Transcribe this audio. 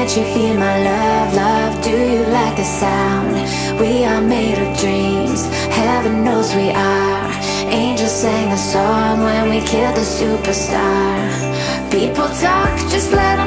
Can't you feel my love, love? Do you like the sound? We are made of dreams, heaven knows we are Angels sang a song when we killed the superstar People talk, just let